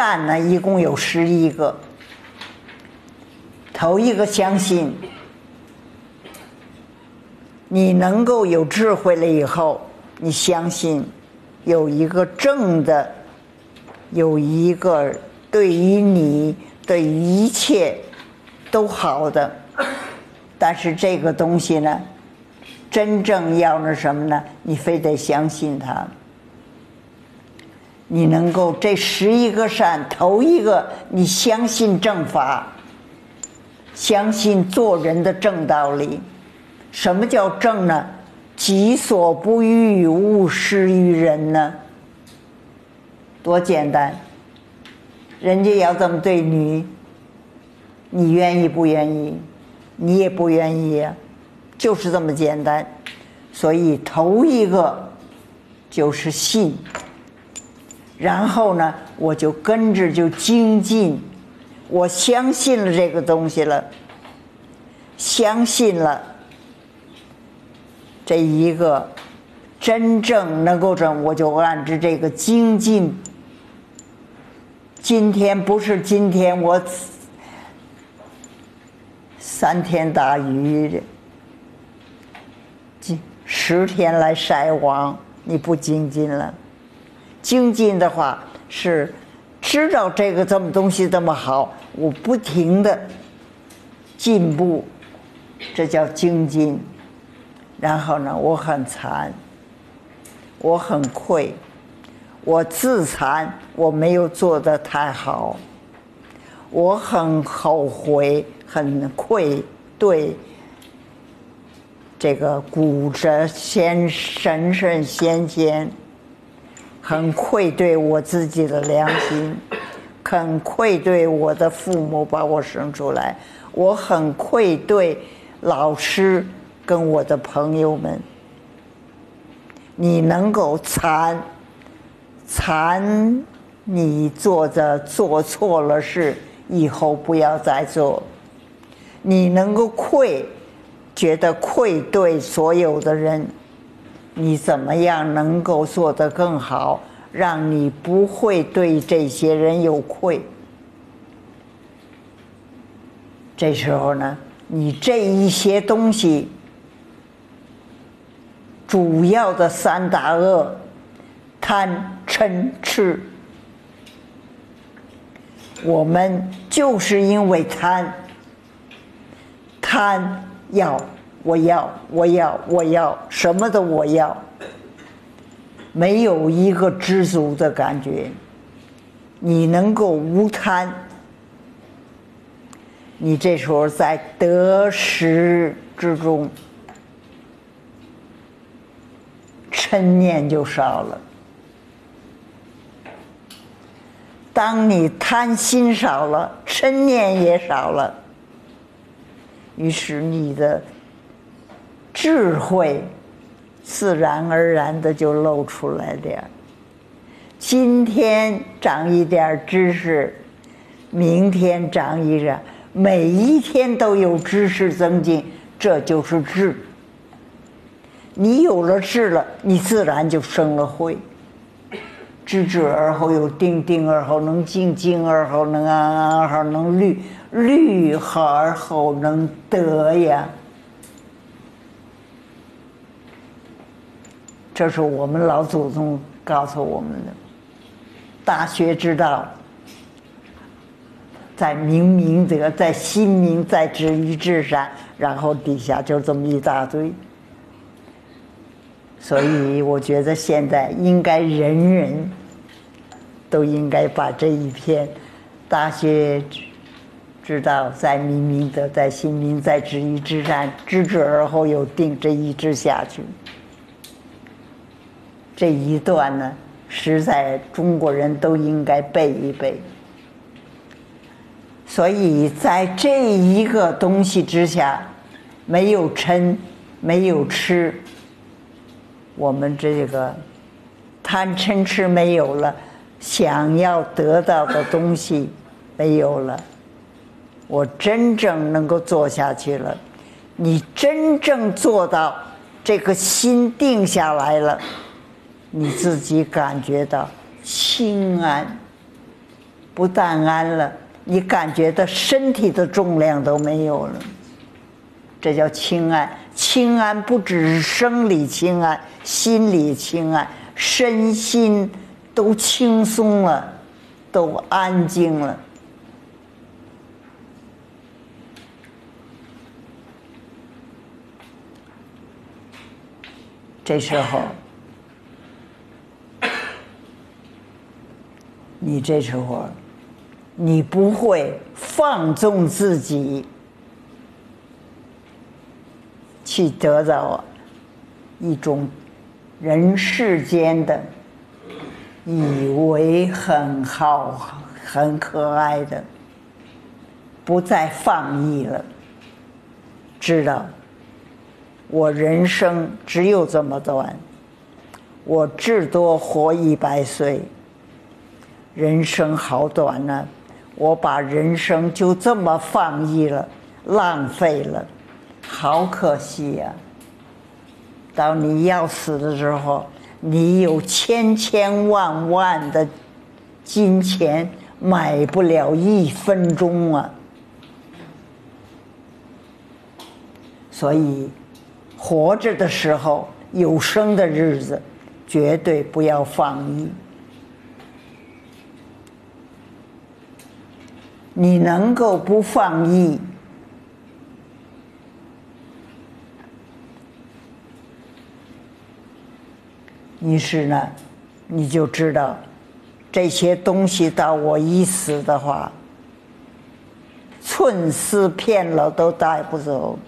善呢，一共有十一个。头一个相信，你能够有智慧了以后，你相信有一个正的，有一个对于你的一切都好的，但是这个东西呢，真正要那什么呢？你非得相信它。你能够这十一个善，头一个你相信正法。相信做人的正道理，什么叫正呢？己所不欲，勿施于人呢？多简单！人家要这么对你，你愿意不愿意？你也不愿意呀，就是这么简单。所以头一个就是信，然后呢，我就跟着就精进。我相信了这个东西了，相信了这一个真正能够整，我就按着这个精进。今天不是今天，我三天打鱼，今十天来晒网，你不精进了？精进的话是。知道这个这么东西这么好，我不停的进步，这叫精进。然后呢，我很惭，我很愧，我自惭我没有做的太好，我很后悔，很愧对这个古者先神神仙仙。很愧对我自己的良心，很愧对我的父母把我生出来，我很愧对老师跟我的朋友们。你能够惭，惭你做的做错了事，以后不要再做。你能够愧，觉得愧对所有的人。你怎么样能够做得更好，让你不会对这些人有愧？这时候呢，你这一些东西，主要的三大恶，贪嗔痴，我们就是因为贪，贪要。我要，我要，我要，什么都我要，没有一个知足的感觉。你能够无贪，你这时候在得失之中，嗔念就少了。当你贪心少了，嗔念也少了，于是你的。智慧自然而然的就露出来点儿今天长一点知识，明天长一点，每一天都有知识增进，这就是智。你有了智了，你自然就生了慧。知至而后有定，定而后能静，静而后能安，安而后能虑，虑而后能得呀。这是我们老祖宗告诉我们的，大学之道，在明明德，在心明，在止于至善，然后底下就这么一大堆。所以我觉得现在应该人人都应该把这一篇《大学之道》在明明德，在心明，在止于至善，知之而后有定，这一直下去。这一段呢，实在中国人都应该背一背。所以在这一个东西之下，没有嗔，没有痴，我们这个贪嗔痴没有了，想要得到的东西没有了，我真正能够做下去了。你真正做到这个心定下来了。你自己感觉到心安，不但安了，你感觉到身体的重量都没有了。这叫清安。清安不只是生理清安，心理清安，身心都轻松了，都安静了。这时候，你这时候，你不会放纵自己，去得到一种人世间的以为很好、很可爱的，不再放逸了，知道。我人生只有这么短，我至多活一百岁。人生好短呢，我把人生就这么放逸了，浪费了，好可惜呀！当你要死的时候，你有千千万万的金钱，买不了一分钟啊！所以。活着的时候，有生的日子，绝对不要放逸。你能够不放逸，于是呢，你就知道这些东西到我一死的话，寸丝片了都带不走。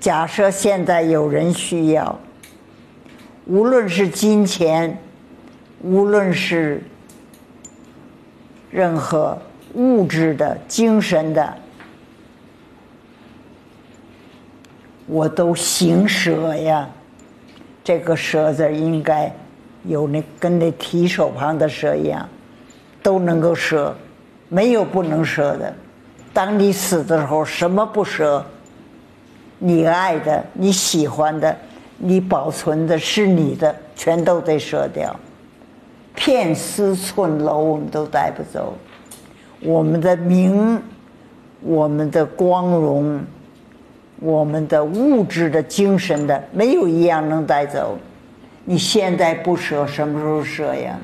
假设现在有人需要，无论是金钱，无论是任何物质的、精神的，我都行舍呀。这个舍字应该有那跟那提手旁的舍一样，都能够舍，没有不能舍的。当你死的时候，什么不舍？你爱的、你喜欢的、你保存的是你的，全都得舍掉。片丝寸楼我们都带不走。我们的名、我们的光荣、我们的物质的精神的，没有一样能带走。你现在不舍，什么时候舍呀？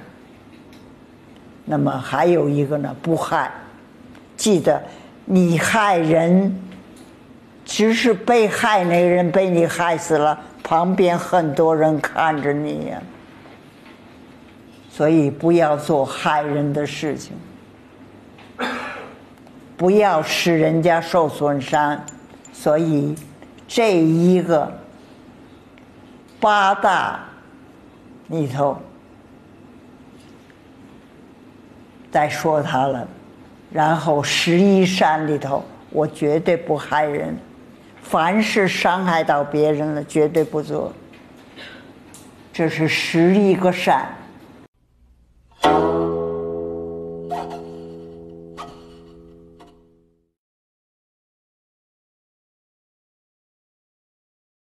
那么还有一个呢，不害。记得，你害人。只是被害那个人被你害死了，旁边很多人看着你呀，所以不要做害人的事情，不要使人家受损伤。所以这一个八大里头，再说他了，然后十一善里头，我绝对不害人。凡是伤害到别人了，绝对不做。这是十一个善。